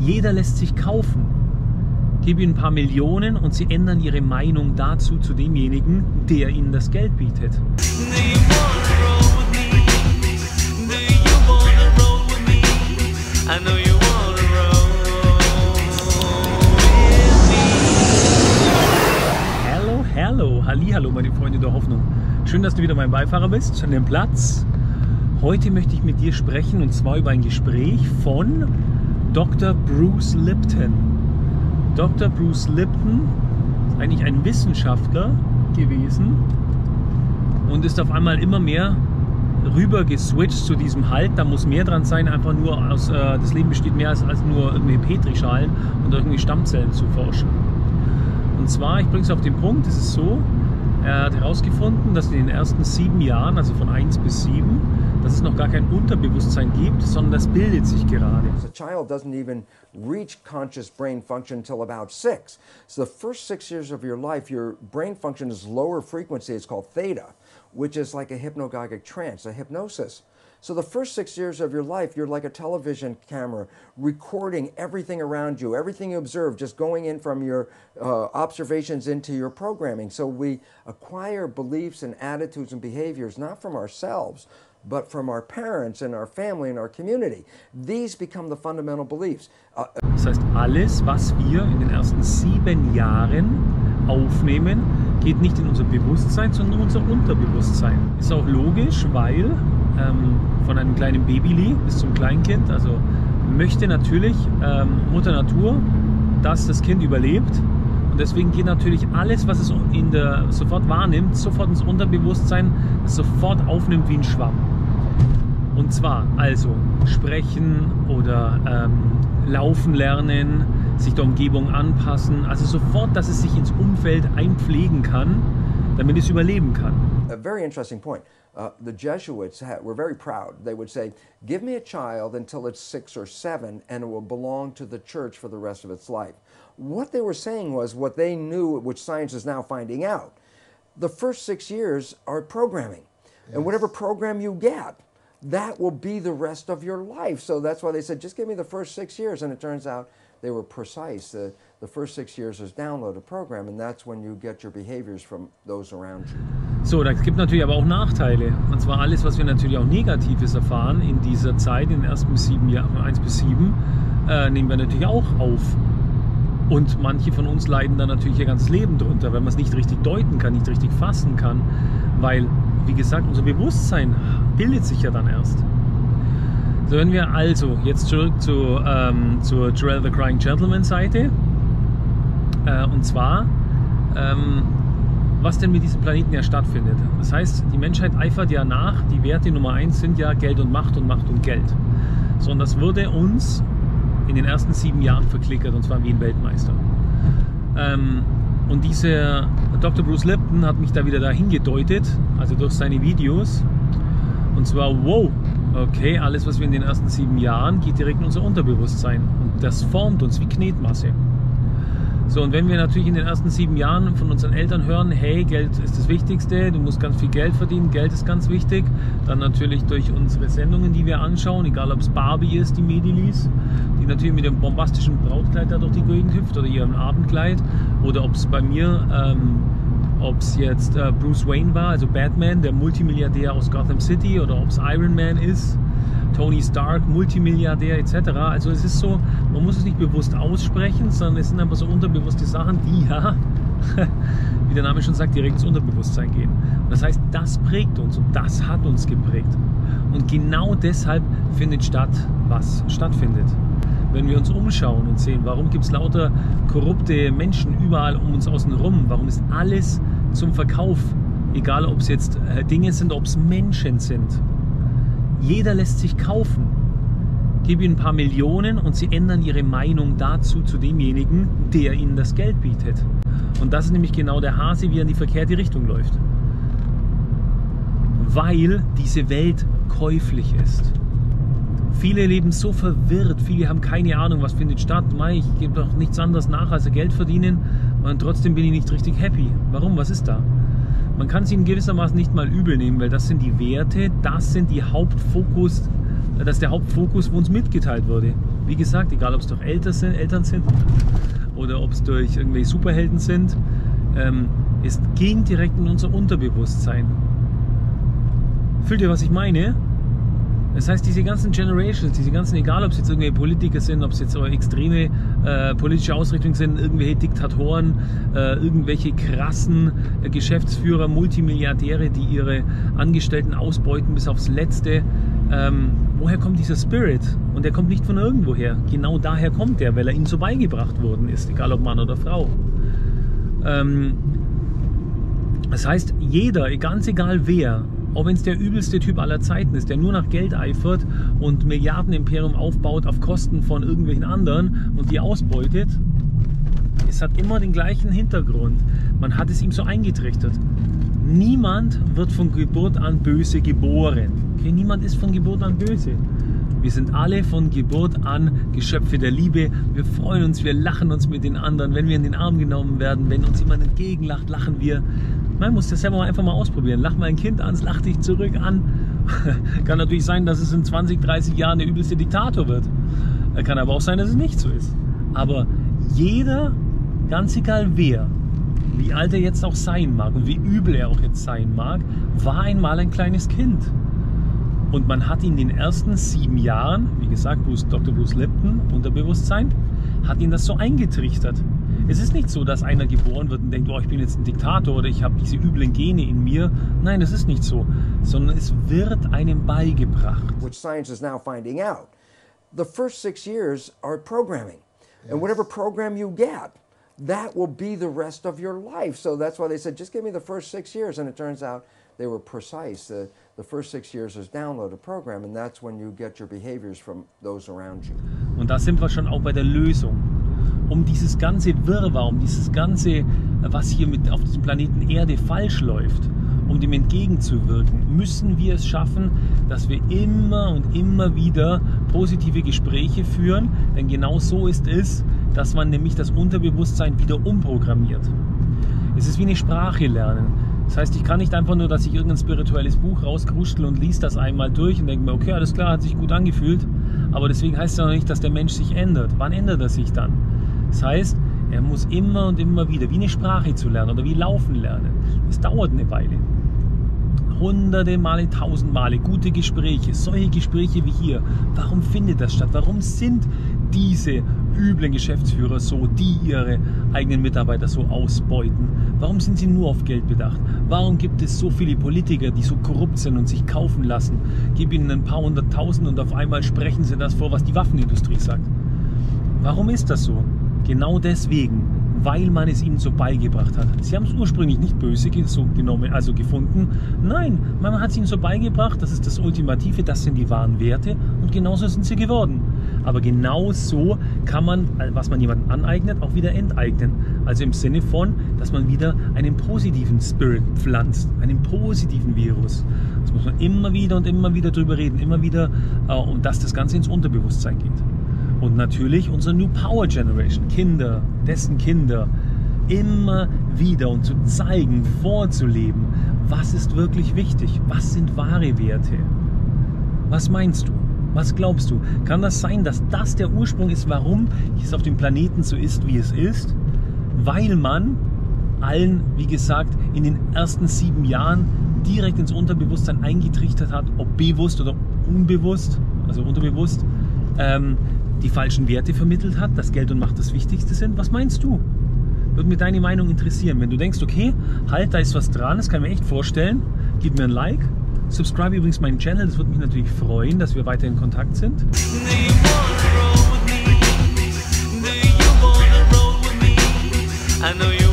Jeder lässt sich kaufen. Gib ihnen ein paar Millionen und sie ändern ihre Meinung dazu zu demjenigen, der ihnen das Geld bietet. Hallo, hallo, hallo, meine Freunde der Hoffnung. Schön, dass du wieder mein Beifahrer bist, an dem Platz. Heute möchte ich mit dir sprechen und zwar über ein Gespräch von Dr. Bruce Lipton. Dr. Bruce Lipton ist eigentlich ein Wissenschaftler gewesen und ist auf einmal immer mehr rüber geswitcht zu diesem Halt, da muss mehr dran sein, einfach nur aus, äh, das Leben besteht mehr als, als nur irgendwie Petrischalen und irgendwie Stammzellen zu forschen. Und zwar, ich bringe es auf den Punkt, es ist so, er hat herausgefunden, dass in den ersten sieben Jahren, also von 1 bis 7, dass es noch gar kein Unterbewusstsein gibt, sondern das bildet sich gerade. A child doesn't even reach conscious brain function until about six. So the first six years of your life, your brain function is lower frequency. It's called theta, which is like a hypnagogic trance, a hypnosis. So the first six years of your life, you're like a television camera, recording everything around you, everything you observe, just going in from your uh, observations into your programming. So we acquire beliefs and attitudes and behaviors not from ourselves, but from our parents and our family and our community. These become the fundamental beliefs. Uh, Das heißt, alles, was wir in den ersten sieben Jahren aufnehmen, geht nicht in unser Bewusstsein, sondern in unser Unterbewusstsein. Ist auch logisch, weil ähm, von einem kleinen Babyli bis zum Kleinkind, also möchte natürlich ähm, Mutter Natur, dass das Kind überlebt. Und deswegen geht natürlich alles, was es in der, sofort wahrnimmt, sofort ins Unterbewusstsein, das sofort aufnimmt wie ein Schwamm. Und zwar also sprechen oder ähm, laufen lernen, sich der Umgebung anpassen, also sofort, dass es sich ins Umfeld einpflegen kann, damit es überleben kann. a very interesting point. Uh, the Jesuits ha- were very proud. They would say, Give me a child until it's six or seven, and it will belong to the church for the rest of its life. What they were saying was what they knew, which science is now finding out. The first six years are programming. And whatever program you get, that will be the rest of your life. So that's why they said, Just give me the first six years. And it turns out they were precise. The, the first six years is download a program, and that's when you get your behaviors from those around you. So, da gibt natürlich aber auch Nachteile. Und zwar alles, was wir natürlich auch Negatives erfahren in dieser Zeit, in den ersten sieben Jahren, 1 bis 7, äh, nehmen wir natürlich auch auf. Und manche von uns leiden dann natürlich ihr ganzes Leben drunter, wenn man es nicht richtig deuten kann, nicht richtig fassen kann. Weil, wie gesagt, unser Bewusstsein bildet sich ja dann erst. So, wenn wir also jetzt zurück zu, ähm, zur Jarell the Crying Gentleman Seite. Äh, und zwar, ähm, was denn mit diesem Planeten ja stattfindet. Das heißt, die Menschheit eifert ja nach, die Werte Nummer eins sind ja Geld und Macht und Macht und Geld. So, und das wurde uns in den ersten sieben Jahren verklickert, und zwar wie ein Weltmeister. Ähm, und dieser Dr. Bruce Lipton hat mich da wieder dahin gedeutet, also durch seine Videos. Und zwar, wow, okay, alles, was wir in den ersten sieben Jahren, geht direkt in unser Unterbewusstsein. Und das formt uns wie Knetmasse. So, und wenn wir natürlich in den ersten sieben Jahren von unseren Eltern hören, hey, Geld ist das Wichtigste, du musst ganz viel Geld verdienen, Geld ist ganz wichtig, dann natürlich durch unsere Sendungen, die wir anschauen, egal ob es Barbie ist, die Medilis, natürlich mit dem bombastischen Brautkleid da durch die Gegend hüpft oder ihrem Abendkleid, oder ob es bei mir, ähm, ob es jetzt äh, Bruce Wayne war, also Batman, der Multimilliardär aus Gotham City, oder ob es Iron Man ist, Tony Stark, Multimilliardär etc. Also es ist so, man muss es nicht bewusst aussprechen, sondern es sind einfach so unterbewusste Sachen, die ja, wie der Name schon sagt, direkt ins Unterbewusstsein gehen. Und das heißt, das prägt uns und das hat uns geprägt. Und genau deshalb findet statt, was stattfindet. Wenn wir uns umschauen und sehen, warum gibt es lauter korrupte Menschen überall um uns außen rum, warum ist alles zum Verkauf, egal ob es jetzt äh, Dinge sind, ob es Menschen sind. Jeder lässt sich kaufen. Gib ihnen ein paar Millionen und sie ändern ihre Meinung dazu zu demjenigen, der ihnen das Geld bietet. Und das ist nämlich genau der Hase, wie er in die verkehrte Richtung läuft. Weil diese Welt käuflich ist. Viele leben so verwirrt, viele haben keine Ahnung, was findet statt. Mei, ich gebe doch nichts anderes nach, als Geld verdienen und trotzdem bin ich nicht richtig happy. Warum? Was ist da? Man kann es ihnen gewissermaßen nicht mal übel nehmen, weil das sind die Werte, das sind die Hauptfokus, das ist der Hauptfokus, wo uns mitgeteilt wurde. Wie gesagt, egal ob es durch Eltern sind, Eltern sind oder ob es durch irgendwelche Superhelden sind, ähm, es ging direkt in unser Unterbewusstsein. Fühlt ihr, was ich meine? Das heißt, diese ganzen Generations, diese ganzen, egal ob es jetzt irgendwelche Politiker sind, ob es jetzt extreme äh, politische Ausrichtungen sind, irgendwelche Diktatoren, äh, irgendwelche krassen äh, Geschäftsführer, Multimilliardäre, die ihre Angestellten ausbeuten bis aufs Letzte. Ähm, woher kommt dieser Spirit? Und der kommt nicht von irgendwoher. Genau daher kommt er, weil er ihnen so beigebracht worden ist, egal ob Mann oder Frau. Ähm, das heißt, jeder, ganz egal wer, auch wenn es der übelste Typ aller Zeiten ist, der nur nach Geld eifert und Milliardenimperium aufbaut auf Kosten von irgendwelchen anderen und die ausbeutet, es hat immer den gleichen Hintergrund. Man hat es ihm so eingetrichtert. Niemand wird von Geburt an böse geboren. Okay? Niemand ist von Geburt an böse. Wir sind alle von Geburt an Geschöpfe der Liebe. Wir freuen uns, wir lachen uns mit den anderen. Wenn wir in den Arm genommen werden, wenn uns jemand entgegenlacht, lachen wir. Man muss das selber einfach mal ausprobieren. Lach mal ein Kind an, es lacht dich zurück an. Kann natürlich sein, dass es in 20, 30 Jahren der übelste Diktator wird. Kann aber auch sein, dass es nicht so ist. Aber jeder, ganz egal wer, wie alt er jetzt auch sein mag und wie übel er auch jetzt sein mag, war einmal ein kleines Kind. Und man hat ihn in den ersten sieben Jahren, wie gesagt, Bruce, Dr. Bruce Lipton, Unterbewusstsein, hat ihn das so eingetrichtert. Es ist nicht so, dass einer geboren wird und denkt, oh, ich bin jetzt ein Diktator oder ich habe diese üblen Gene in mir. Nein, das ist nicht so, sondern es wird einem beigebracht. Which science is now finding out. The first six years are programming. And whatever program you get, that will be the rest of your life. So that's why they said, just give me the first six years. And it turns out they were precise. The, the first six years is download a program, and that's when you get your behaviors from those around you. Und da sind wir schon auch bei der Lösung. Um dieses ganze Wirrwarr, um dieses ganze, was hier mit auf diesem Planeten Erde falsch läuft, um dem entgegenzuwirken, müssen wir es schaffen, dass wir immer und immer wieder positive Gespräche führen. Denn genau so ist es, dass man nämlich das Unterbewusstsein wieder umprogrammiert. Es ist wie eine Sprache lernen. Das heißt, ich kann nicht einfach nur, dass ich irgendein spirituelles Buch rauskruschel und liest das einmal durch und denke mir, okay, alles klar, hat sich gut angefühlt. Aber deswegen heißt es ja noch nicht, dass der Mensch sich ändert. Wann ändert er sich dann? Das heißt, er muss immer und immer wieder, wie eine Sprache zu lernen oder wie laufen lernen. Es dauert eine Weile hunderte Male, tausend Male gute Gespräche, solche Gespräche wie hier. Warum findet das statt? Warum sind diese üblen Geschäftsführer so, die ihre eigenen Mitarbeiter so ausbeuten? Warum sind sie nur auf Geld bedacht? Warum gibt es so viele Politiker, die so korrupt sind und sich kaufen lassen? Gib ihnen ein paar hunderttausend und auf einmal sprechen sie das vor, was die Waffenindustrie sagt. Warum ist das so? Genau deswegen, weil man es ihnen so beigebracht hat. Sie haben es ursprünglich nicht böse genommen, also gefunden. Nein, man hat es ihnen so beigebracht, das ist das Ultimative, das sind die wahren Werte und genauso sind sie geworden. Aber genau so kann man, was man jemandem aneignet, auch wieder enteignen. Also im Sinne von, dass man wieder einen positiven Spirit pflanzt, einen positiven Virus. Das muss man immer wieder und immer wieder drüber reden, immer wieder, äh, und dass das Ganze ins Unterbewusstsein geht. Und natürlich unsere New Power Generation, Kinder, dessen Kinder, immer wieder und zu zeigen, vorzuleben, was ist wirklich wichtig, was sind wahre Werte. Was meinst du? Was glaubst du? Kann das sein, dass das der Ursprung ist, warum es auf dem Planeten so ist, wie es ist? Weil man allen, wie gesagt, in den ersten sieben Jahren direkt ins Unterbewusstsein eingetrichtert hat, ob bewusst oder unbewusst, also unterbewusst, ähm, die falschen Werte vermittelt hat, dass Geld und Macht das Wichtigste sind. Was meinst du? Würde mich deine Meinung interessieren. Wenn du denkst, okay, halt, da ist was dran, das kann ich mir echt vorstellen, gib mir ein Like. Subscribe übrigens meinen Channel, das würde mich natürlich freuen, dass wir weiter in Kontakt sind. I know you